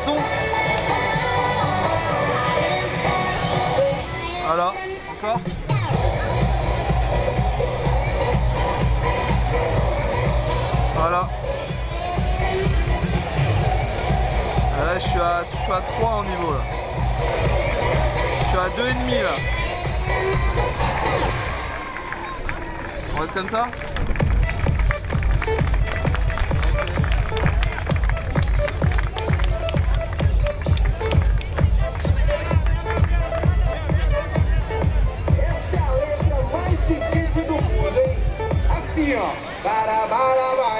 poissons. Voilà, encore. Voilà. Là, je suis, à, je suis à 3 en niveau là. Je suis à 2,5 là. On reste comme ça? Ba da ba da ba.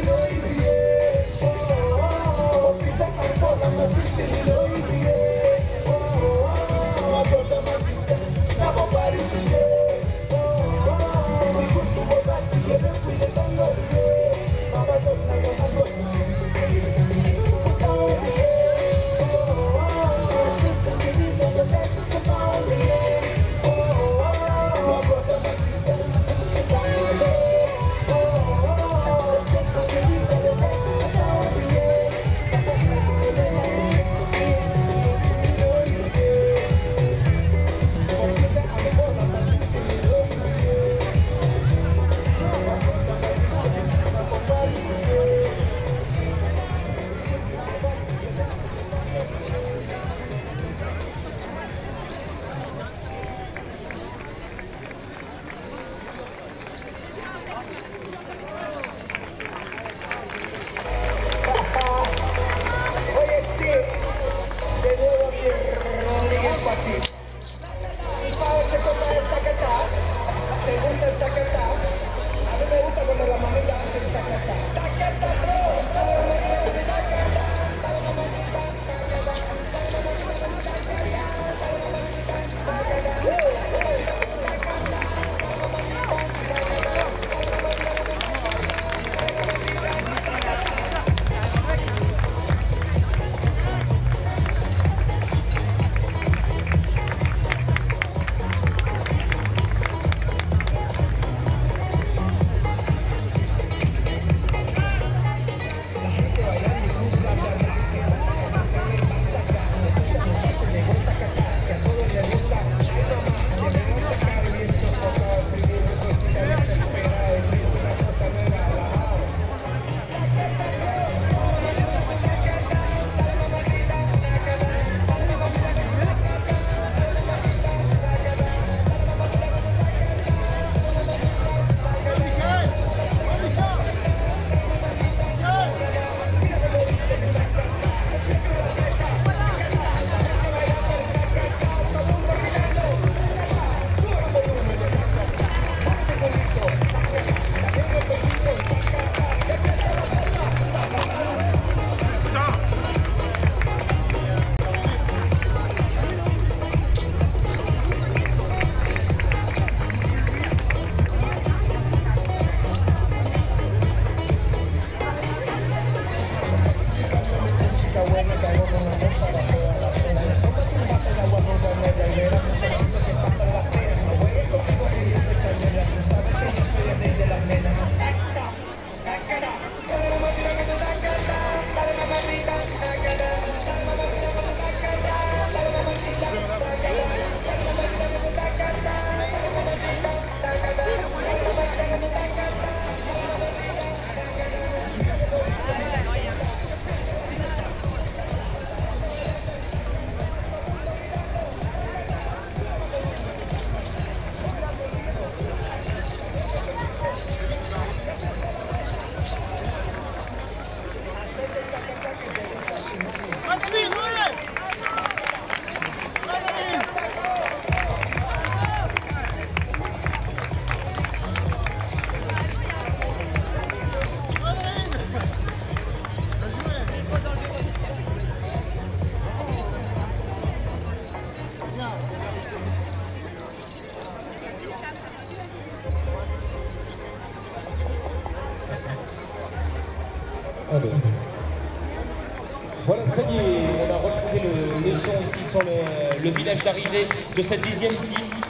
Village d'arrivée de cette dixième,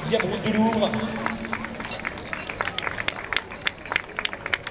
dixième route du Louvre.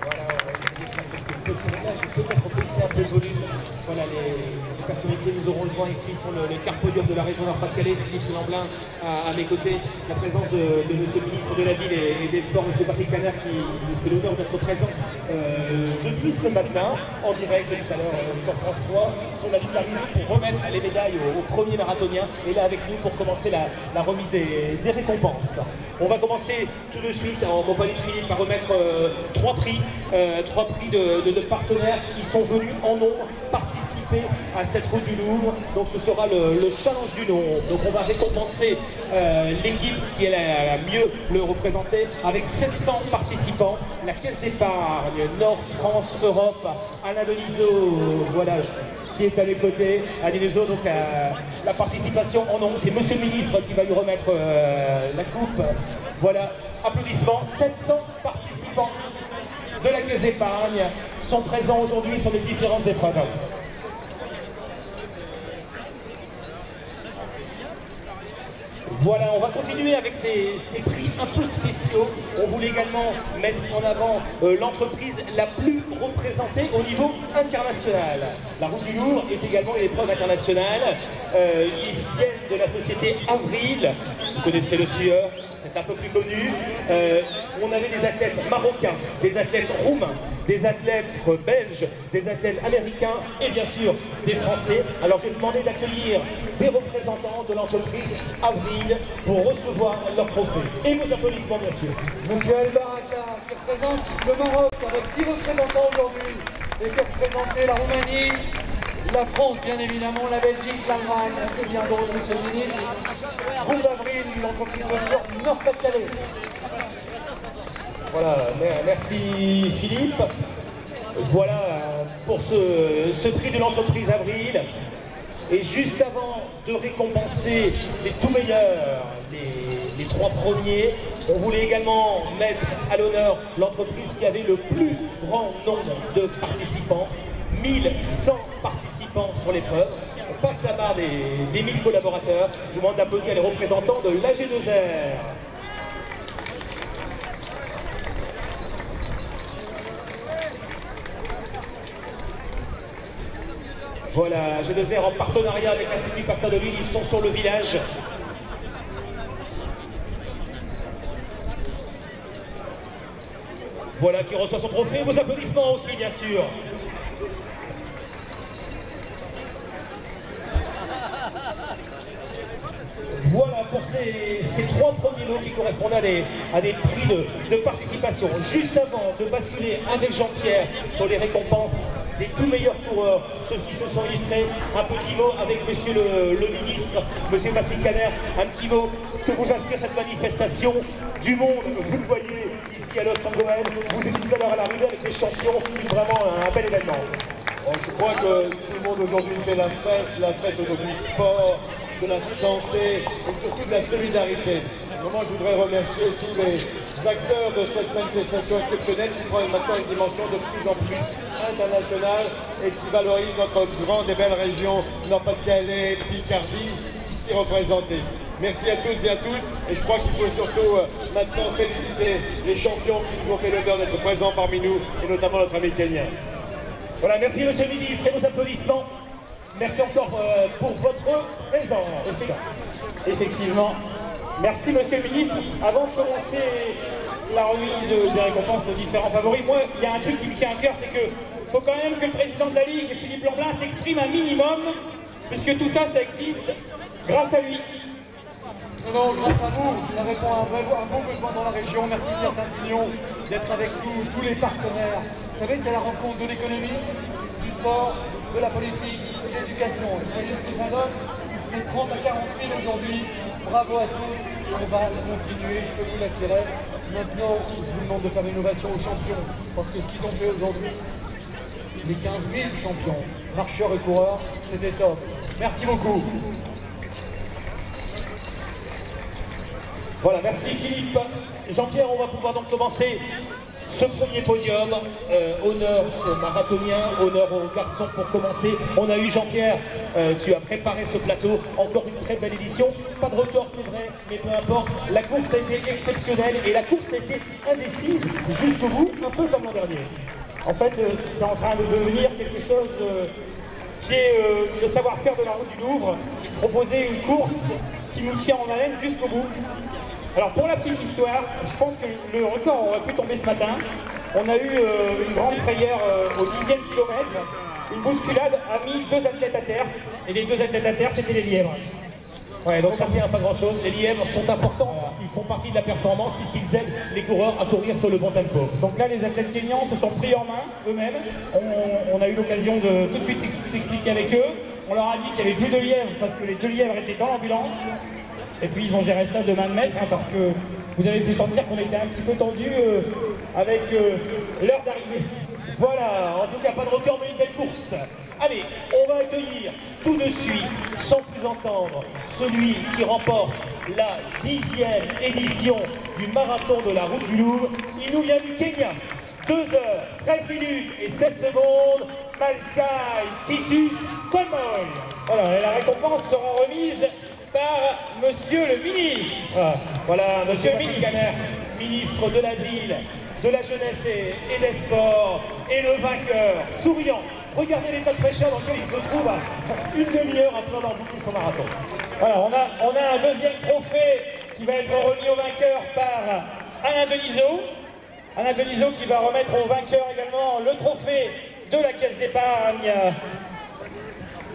Voilà, on va essayer de faire quelques peu de tournage et peut-être baisser un peu le volume. Voilà, les, les personnalités nous auront rejoint ici sur le, le carpodium de la région Nord-Pas-de-Calais, Philippe Lamblin à, à, mes côtés, la présence de, de Monsieur le ministre de la Ville et, des Sports, M. Patrick Canard, qui nous fait l'honneur d'être présent euh, depuis ce matin, en direct tout à l'heure euh, sur France 3, sur la ligne d'arrivée pour remettre les médailles aux, aux premiers marathoniens, et là avec nous pour commencer la, remise des, des, récompenses. On va commencer tout de suite en compagnie de Philippe par remettre euh, trois prix, euh, trois prix de, de, de partenaires qui sont venus en nombre à cette route du Louvre. Donc ce sera le, le challenge du nombre. Donc on va récompenser euh, l'équipe qui est la, mieux le représenter avec 700 participants. La Caisse d'épargne Nord France Europe, Alain Deniso, voilà, qui est à mes côtés. Alain Deniso, donc la, la, participation en nombre, c'est Monsieur le Ministre qui va lui remettre euh, la coupe. Voilà, applaudissements, 700 participants de la Caisse d'épargne sont présents aujourd'hui sur les différentes épreuves. Voilà, on va continuer avec ces, prix un peu spéciaux. On voulait également mettre en avant euh, l'entreprise la plus représentée au niveau international. La Route du Louvre est également une épreuve internationale. Euh, de la société Avril, vous connaissez le sueur, c'est un peu plus connu. Euh, on avait des athlètes marocains, des athlètes roumains, des athlètes belges, des athlètes américains et bien sûr des Français. Alors j'ai demandé d'accueillir des représentants de l'entreprise Avril pour recevoir leur trophée. Et vos applaudissements bien sûr. Monsieur El Baraka qui représente le Maroc avec 10 représentants aujourd'hui et qui représente la Roumanie, la France, bien évidemment, la Belgique, l'Allemagne, et bien d'autres, monsieur le ministre. Avril, l'entreprise voiture Nord-Pas-de-Calais. Voilà, merci Philippe. Voilà pour ce, ce prix de l'entreprise Avril. Et juste avant de récompenser les tout meilleurs, les, les, trois premiers, on voulait également mettre à l'honneur l'entreprise qui avait le plus grand nombre de participants, 1100 participants sur l'épreuve. On passe la barre des, des 1000 collaborateurs. Je vous demande d'applaudir les représentants de l'AG2R. Voilà, G2R en partenariat avec l'Institut Pasteur de Lille, ils sont sur le village. Voilà qui reçoit son trophée, vos applaudissements aussi bien sûr. Voilà pour ces, trois premiers lots qui correspondent à des, à des prix de, de participation. Juste avant de basculer avec Jean-Pierre sur les récompenses des tout meilleurs coureurs, ceux qui se sont illustrés. Un petit mot avec monsieur le, ministre, monsieur Patrick Caner, un petit mot que vous inspire cette manifestation du monde, vous le voyez ici à Los Angeles, vous étiez tout à l'heure à l'arrivée avec les champions, vraiment un bel événement. Bon, je crois que tout le monde aujourd'hui fait la fête, la fête du sport, de la santé et surtout de la solidarité. Vraiment, je voudrais remercier tous les acteurs de cette manifestation exceptionnelle qui prend maintenant une dimension de plus en plus internationale et qui valorise notre grande et belle région Nord-Pas-de-Calais, Picardie, ici représentée. Merci à toutes et à tous et je crois qu'il faut surtout euh, maintenant féliciter les champions qui nous ont fait l'honneur d'être présents parmi nous et notamment notre ami Kenyan. Voilà, merci Monsieur le ministre et vos applaudissements. Merci encore euh, pour votre présence. Effectivement. Merci Monsieur le ministre. Avant de commencer la remise des récompenses aux différents favoris, moi, il y a un truc qui me tient à cœur, c'est que faut quand même que le président de la Ligue, Philippe Lamblin, s'exprime un minimum, puisque tout ça, ça existe grâce à lui. Non, non, grâce à vous, ça répond à un, vrai, un bon besoin dans la région. Merci Pierre Saint-Ignon d'être avec nous, tous les partenaires. Vous savez, c'est la rencontre de l'économie, du sport, de la politique, de l'éducation. Vous ce que ça donne C'est 30 à 40 000 aujourd'hui. Bravo à tous. On va continuer, je peux vous l'assurer. Maintenant, je vous demande de faire l'innovation aux champions. Parce que ce qu'ils ont fait aujourd'hui, les 15 000 champions, marcheurs et coureurs, c'était top. Merci beaucoup. Voilà, merci Philippe. Jean-Pierre, on va pouvoir donc commencer ce premier podium, euh, honneur aux marathoniens, honneur aux garçons pour commencer. On a eu Jean-Pierre, euh, tu as préparé ce plateau, encore une très belle édition. Pas de record, c'est vrai, mais peu importe. La course a été exceptionnelle et la course a été indécise jusqu'au bout, un peu comme l'an dernier. En fait, euh, c'est en train de devenir quelque chose euh, qui est euh, le savoir-faire de la route du Louvre, proposer une course qui nous tient en haleine jusqu'au bout. Alors pour la petite histoire, je pense que le record aurait pu tomber ce matin. On a eu euh, une grande frayeur euh, au dixième kilomètre. Une bousculade a mis deux athlètes à terre. Et les deux athlètes à terre, c'était les lièvres. Ouais, donc ça à pas grand chose. Les lièvres sont importants, ils font partie de la performance puisqu'ils aident les coureurs à courir sur le bon tempo. Donc là, les athlètes kenyans se sont pris en main eux-mêmes. On, on a eu l'occasion de tout de suite s'expliquer avec eux. On leur a dit qu'il n'y avait plus de lièvres parce que les deux lièvres étaient dans l'ambulance. Et puis ils ont géré ça de main de maître hein, parce que vous avez pu sentir qu'on était un petit peu tendu euh, avec euh, l'heure d'arrivée. Voilà, en tout cas pas de record mais une belle course. Allez, on va accueillir tout de suite, sans plus entendre, celui qui remporte la dixième édition du marathon de la route du Louvre. Il nous vient du Kenya. 2 heures, 13 minutes et 16 secondes. Malsai Titus Colmoy. Voilà, et la récompense sera remise par Monsieur le ministre. Ah, voilà, monsieur Patrick ministre. De la Ville, de la Jeunesse et, et des Sports, et le vainqueur, souriant. Regardez l'état de fraîcheur dans lequel il se trouve à une demi-heure après avoir bouclé son marathon. Voilà, on a, on a un deuxième trophée qui va être remis au vainqueur par Alain Denisot. Alain Denisot qui va remettre au vainqueur également le trophée de la caisse d'épargne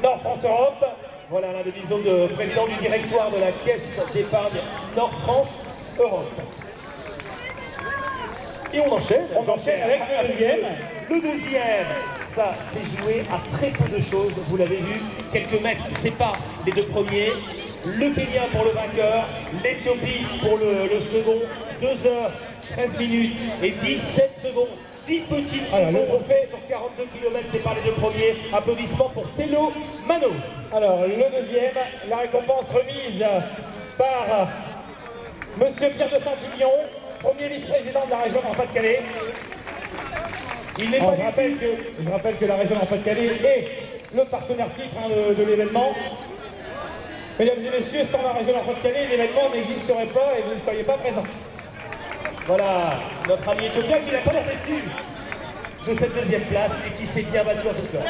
Nord France Europe. Voilà de disons de président du directoire de la Caisse d'épargne Nord-France Europe. Et on enchaîne. On enchaîne avec le deuxième. Le deuxième, ça c'est joué à très peu de choses, vous l'avez vu, quelques mètres séparent les deux premiers. Le Kenya pour le vainqueur, l'Éthiopie pour le, le second, 2 heures, 13 minutes et 17 secondes. 10 petites Voilà, le secondes trophée. sur 42 km séparent les deux premiers. Applaudissements pour Tello Mano. Alors, le deuxième, la récompense remise par Monsieur Pierre de Saint-Ignon, premier vice-président de la région Nord-Pas-de-Calais. Il n'est pas je, rappelle que, je rappelle que la région Nord-Pas-de-Calais est le partenaire titre hein, de, de l'événement. Mesdames et messieurs, sans la région Nord-Pas-de-Calais, l'événement n'existerait pas et vous ne seriez pas présents. Voilà, notre ami éthiopien qui n'a pas l'air déçu de cette deuxième place et qui s'est bien battu en tout cas.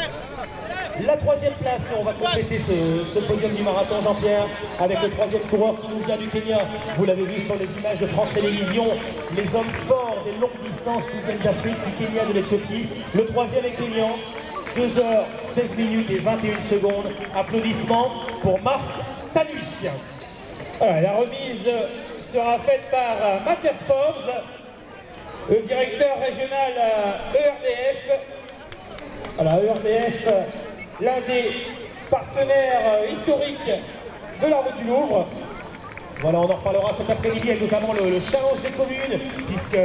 La troisième place, on va compléter ce, podium du marathon Jean-Pierre avec le troisième coureur qui nous vient du Kenya. Vous l'avez vu sur les images de France Télévisions, les hommes forts des longues distances qui viennent d'Afrique, du Kenya, de l'Éthiopie. Le troisième est Kenyan, 2 heures, 16 minutes et 21 secondes. Applaudissements pour Marc Tanus. Voilà, la remise sera faite par euh, Mathias Forbes, le directeur régional euh, ERDF. Voilà, ERDF, euh, l'un des partenaires historiques de la route du Louvre. Voilà, on en reparlera cet après-midi avec notamment le, le challenge des communes, puisque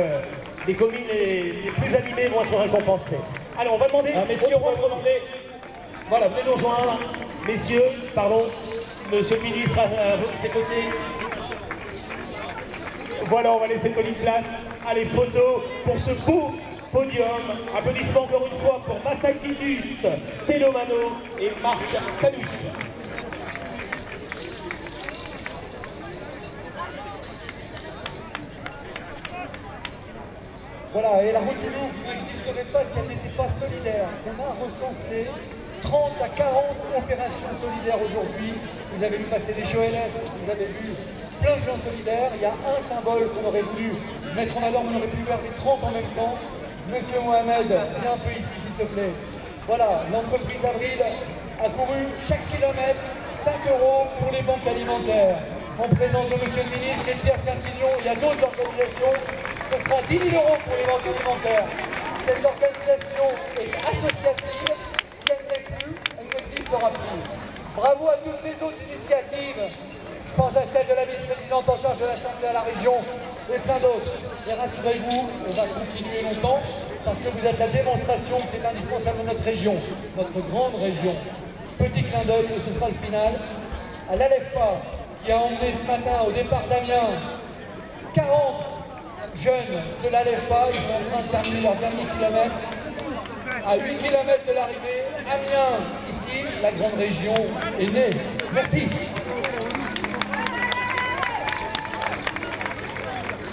les communes les, les plus animées vont être récompensées. Alors, on va demander... Ah, messieurs, on va demander Voilà, venez nous rejoindre. Messieurs, pardon, monsieur le ministre à, à ses côtés. Voilà, on va laisser petite place. Allez, photo pour ce beau podium. Applaudissements encore une fois pour Massakitus, Telomano et Marc Canus. Voilà, et la route du Louvre n'existerait pas si elle n'était pas solidaire. On a recensé 30 à 40 opérations solidaires aujourd'hui. Vous avez vu passer des GOLF, vous avez vu plein de gens solidaires. Il y a un symbole qu'on aurait voulu mettre en avant, mais on aurait pu faire les 30 en même temps. Monsieur Mohamed, viens un peu ici s'il te plaît. Voilà, l'entreprise Avril a couru chaque kilomètre 5 euros pour les banques alimentaires. En présence de Monsieur le ministre et Pierre Saint-Quignon, il y a d'autres organisations. Ce sera 10 000 euros pour les banques alimentaires. Cette organisation est associative. Si elle n'est plus, elle n'existera plus. Bravo à toutes les autres initiatives. Pense à celle de la vice-présidente en charge de l'Assemblée à la région et plein d'autres. Et rassurez-vous, on va continuer longtemps parce que vous êtes la démonstration que c'est indispensable dans notre région, notre grande région. Petit clin d'œil, ce sera le final. À l'ALEFPA, qui a emmené ce matin au départ d'Amiens 40 Jeunes, ne la lève pas, ils sont en train de terminer leur dernier kilomètre. À 8 km de l'arrivée, Amiens, ici, la grande région est née. Merci.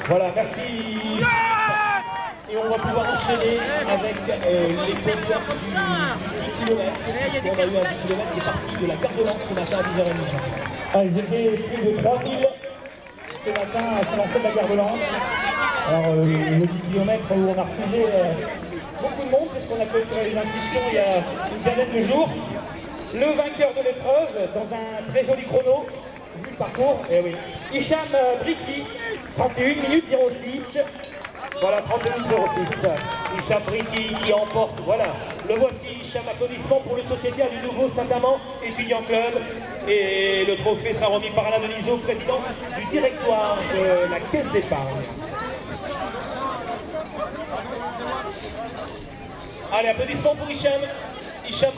Voilà, merci. Et on va pouvoir enchaîner avec euh, les podiums du 10 km. On a eu un 10 km qui est parti de la gare de Lens ce matin à 10h30. Ah, ils étaient plus de 3000 ce matin à se lancer de la gare de Lens. Alors, euh, le 10 km où on a refusé euh, beaucoup de monde, puisqu'on a clôturé les inscriptions il y a une dizaine de jours. Le vainqueur de l'épreuve, dans un très joli chrono, vu le parcours, eh oui, Hicham euh, Briki, 31 minutes 06. Voilà, 31 06. Hicham Briki qui emporte, voilà. Le voici, Hicham, applaudissements pour le sociétaire du nouveau Saint-Amand étudiant club. Et le trophée sera remis par Alain Denisot, président du directoire de la caisse d'épargne. Allez, applaudissements pour Hicham. Hicham.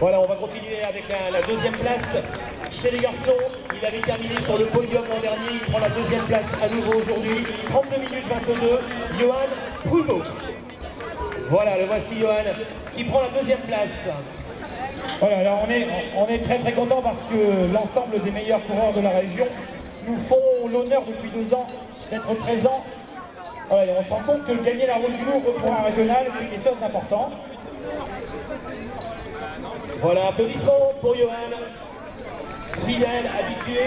Voilà, on va continuer avec la, deuxième place chez les garçons. Il avait terminé sur le podium l'an dernier, il prend la deuxième place à nouveau aujourd'hui. 32 minutes 22, Johan Pruno. Voilà, le voici Johan qui prend la deuxième place. Voilà, alors on est, très très content parce que l'ensemble des meilleurs coureurs de la région nous font l'honneur depuis deux ans d'être présents. On se rend compte que gagner la route du Louvre pour un régional, c'est quelque chose d'important. Voilà, applaudissements pour Johan. Fidèle, habitué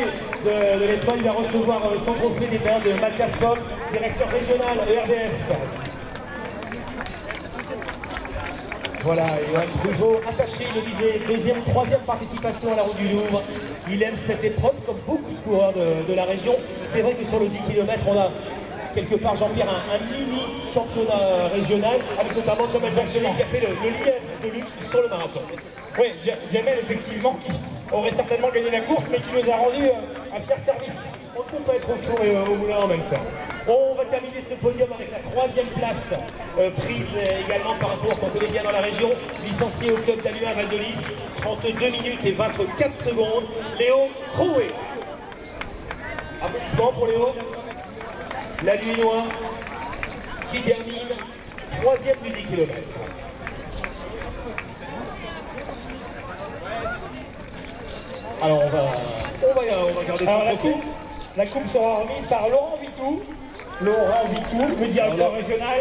de, de l'étoile, il va recevoir euh, son trophée des bains de Mathias Koch, directeur régional ERDF. Voilà, Johan Prouveau, attaché, il le disait, deuxième, troisième participation à la route du Louvre. Il aime cette épreuve comme beaucoup de coureurs de, la région. C'est vrai que sur le 10 km, on a quelque part, Jean-Pierre, un, un mini championnat régional, avec notamment Samuel Jacques qui a fait le, lièvre de luxe sur le marathon. Oui, Ja- Jamel, effectivement, qui aurait certainement gagné la course, mais qui nous a rendu euh, un fier service. On ne peut pas être au four et euh, au moulin en même temps. On va terminer ce podium avec la troisième place, euh, prise également par un coureur qu'on connaît bien dans la région, licencié au club d'Amiens Val de Lys, 32 minutes et 24 secondes, Léo Crouet. Applaudissements pour Léo. La qui termine troisième du 10 km. Alors on va, on va, on va garder Alors la coupe, la coupe sera remise par Laurent Vitou, Laurent Vitou, le directeur régional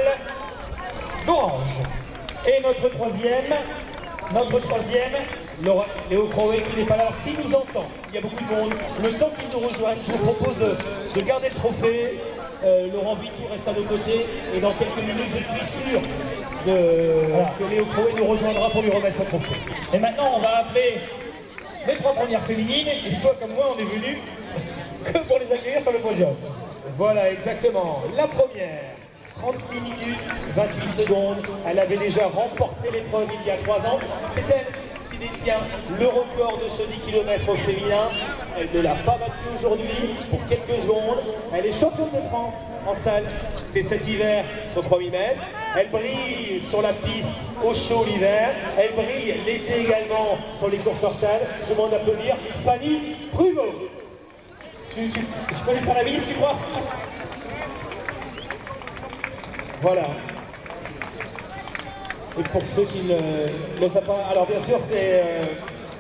d'Orange. Et notre troisième, notre troisième, Laura- Léo Croé qui n'est pas là. S'il nous entend, il y a beaucoup de monde. Le temps qu'il nous rejoigne, je vous propose de, de garder le trophée. Euh, Laurent Vitou reste à nos côtés et dans quelques minutes, je suis sûr de- Voilà. que Léo Croé nous rejoindra pour lui remettre son trophée. Et maintenant, on va appeler les trois premières féminines. Et toi, comme moi, on est venu que pour les accueillir sur le podium. Voilà, exactement. La première, 36 minutes, 28 secondes. Elle avait déjà remporté l'épreuve il y a trois ans. C'est elle qui détient le record de ce 10 km au féminin. Elle ne l'a pas battu aujourd'hui pour quelques secondes. Elle est championne de France en salle. C'était cet hiver sur 3000 mètres. Elle brille sur la piste au chaud l'hiver. Elle brille l'été également sur les courses hors salle. Je demande d'applaudir Fanny Pruvot. Tu, tu, je connais pas la ministre, tu crois? Voilà. Et pour ceux qui ne le savent pas, alors bien sûr c'est euh,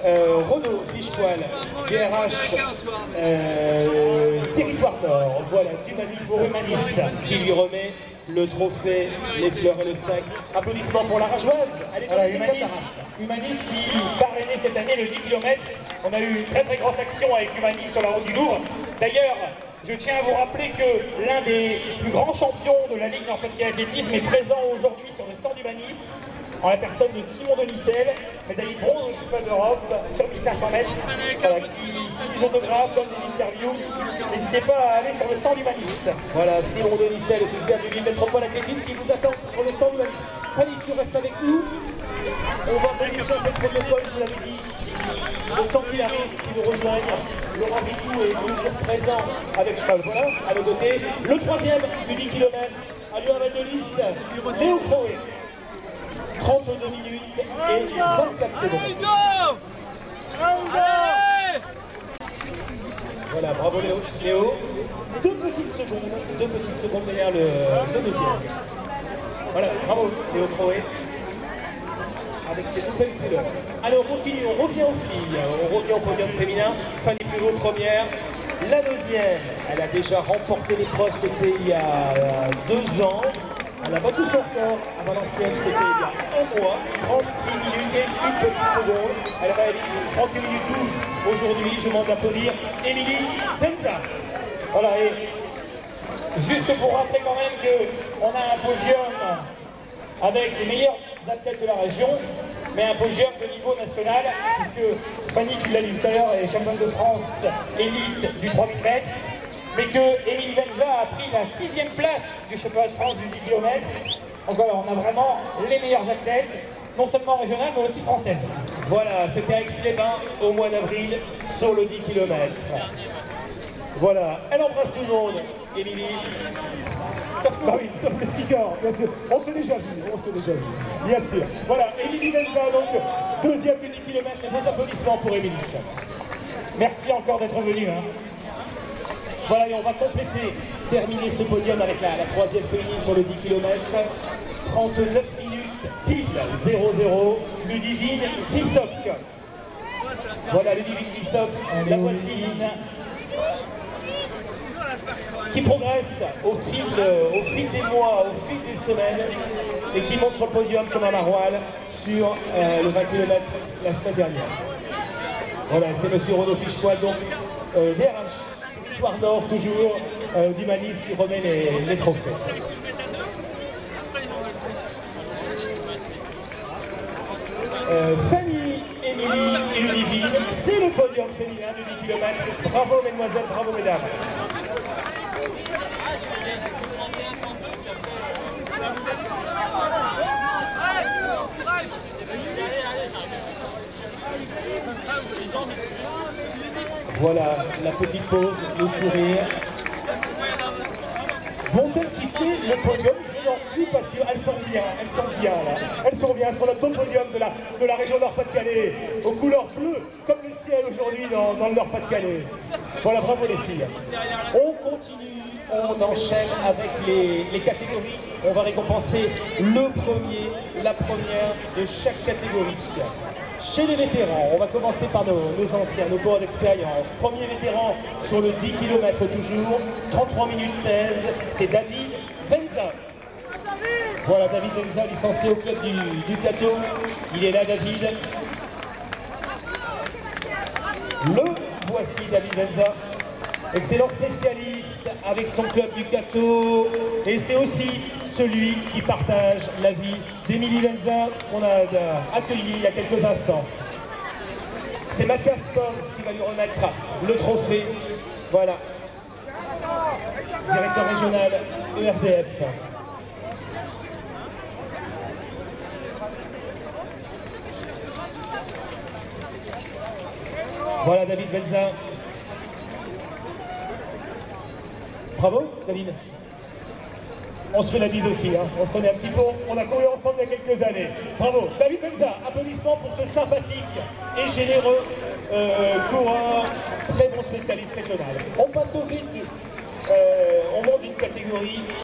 euh, Renaud Fichepoil, DRH euh, Territoire Nord, voilà, d'Humanis Humanis, qui lui remet le trophée, les fleurs et le sac. Applaudissements pour la rageoise. Voilà, Humanis. Humanis qui parrainait cette année le 10 km. On a eu une très très grosse action avec Humanis sur la route du Louvre. D'ailleurs, je tiens à vous rappeler que l'un des plus grands champions de la Ligue Nord-Pas-de-Calais Athlétisme est présent aujourd'hui sur le stand d'Humanis en la personne de Simon Denicel, médaillé bronze au championnat d'Europe sur 1500 mètres, qui signe des autographes, donne des interviews. N'hésitez pas à aller sur le stand d'Humanis. Voilà, Simon Denicel, super du Lille Métropole Athlétisme qui vous attend sur le stand la Fanny, tu restes avec nous. On va bénir un peu protocole, je vous l'avais dit. Le temps qu'il arrive, qu'il nous rejoigne, Laurent Vicou est toujours présent avec ça. Voilà, à nos côtés. Le troisième du 10 km à Lyon de Lys, Léo Croé. 32 minutes et 24 secondes. Voilà, bravo Léo. Léo. Deux petites secondes, deux petites secondes derrière le, deuxième. Voilà, bravo Léo Croé. Avec ses nouvelles couleurs. Allez, on continue, on revient aux filles. On revient au podium féminin. Fanny Pulot première. La deuxième, elle a déjà remporté l'épreuve, c'était il y a deux ans. Elle a battu son record à Valenciennes, c'était il y a un mois, 36 minutes et une petite seconde. Elle réalise 38 minutes 12 aujourd'hui. Je m'en d'applaudir Émilie Penza. Voilà, et juste pour rappeler quand même qu'on a un podium avec les meilleurs athlètes de la région, mais un podium de niveau national, puisque Fanny, tu l'as dit tout à l'heure, est championne de France élite du 3000 mètres, mais que Émilie Benza a pris la sixième place du championnat de France du 10 km. Donc voilà, on a vraiment les meilleurs athlètes, non seulement régionales, mais aussi françaises. Voilà, c'était à Aix-les-Bains au mois d'avril sur le 10 km. Voilà, elle embrasse tout le monde, Émilie. Bah oui, sauf le speaker, bien sûr. On s'est déjà vu, on s'est déjà vu. Bien sûr. Voilà, Émilie Benza, donc, deuxième du 10 km. Vos applaudissements pour Émilie. Merci encore d'être venu. Hein. Voilà, et on va compléter, terminer ce podium avec la, la troisième féminine sur le 10 km. 39 minutes, pile 0-0, Ludivine Bissoc. Voilà, Ludivine Bissoc, la voici. Qui progresse au fil, de- au fil des mois, au fil des semaines, et qui monte sur le podium comme un maroilles sur euh, le 20 km la semaine dernière. Voilà, c'est Monsieur Renaud Fichepoil, donc euh, DRH, Nord, toujours, euh, d'Humanis qui remet les, trophées. Euh, Fanny, Émilie et c'est le podium féminin de 10 km. Bravo mesdemoiselles, bravo mesdames. Voilà la petite pause, le sourire. Vont-elles quitter le podium Je n'en suis pas sûr. Elles sont bien, elles sont bien là. Elles sont bien sur le beau podium de la, région Nord-Pas-de-Calais, aux couleurs bleues, comme le ciel aujourd'hui dans, dans le Nord-Pas-de-Calais. Voilà, bravo les filles. On continue, on enchaîne avec les, les catégories. On va récompenser le premier, la première de chaque catégorie. Chez les vétérans, on va commencer par nos, anciens, nos coureurs d'expérience. Premier vétéran sur le 10 km toujours, 33 minutes 16, c'est David Benza. Voilà David Benza, licencié au club du, du plateau. Il est là David. Le voici David Benza. Excellent spécialiste avec son club du Cato. Et c'est aussi celui qui partage la vie d'Emilie Benza qu'on a accueilli il y a quelques instants. C'est Mathias Pons qui va lui remettre le trophée. Voilà. Directeur régional ERDF. Voilà David Benza. Bravo David. On se fait la bise aussi, hein. on se connaît un petit peu, on a couru ensemble il y a quelques années. Bravo, David Benza, applaudissements pour ce sympathique et généreux euh, coureur, très bon spécialiste régional. On passe au rythme, euh, on monte d'une catégorie